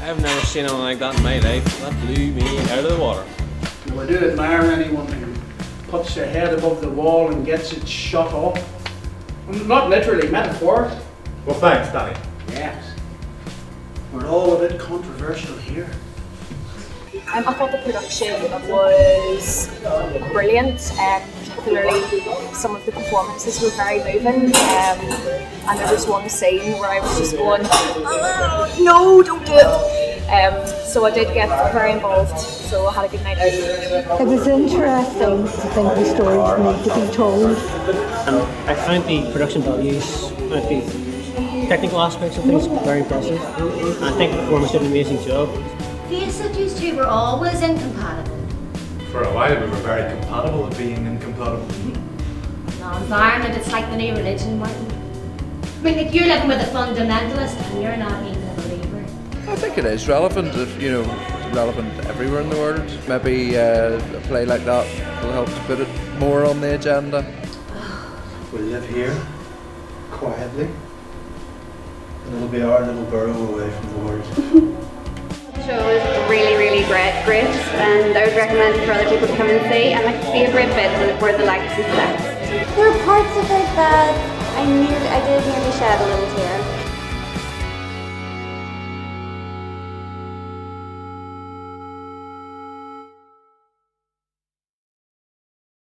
I've never seen anything like that in my life. That blew me out of the water. I do admire anyone who puts their head above the wall and gets it shut off. Not literally, metaphorically. Well, thanks, Danny. Yes. We're all a bit controversial here. Um, I thought the production was brilliant, um, particularly some of the performances were very moving. Um, and there was one scene where I was just going, oh, no, don't do it. Um, so I did get very involved, so I had a good night out. It was interesting to think the stories need to be told. Um, I found the production values, the technical aspects of things very impressive. And I think the performers did an amazing job. Face it, you two were always incompatible. For a while, we were very compatible at being incompatible. No, environment, it's like the new religion, Martin. I mean, like you're living with a fundamentalist and you're not even a believer. I think it is relevant, if, you know, relevant everywhere in the world. Maybe uh, a play like that will help to put it more on the agenda. We'll live here, quietly, and it'll be our little burrow away from the world. The show is really, really great, great, and I would recommend for other people to come and see. And my favourite bit was where the legacy set. There were parts of it that I nearly, I did nearly shed a little tear.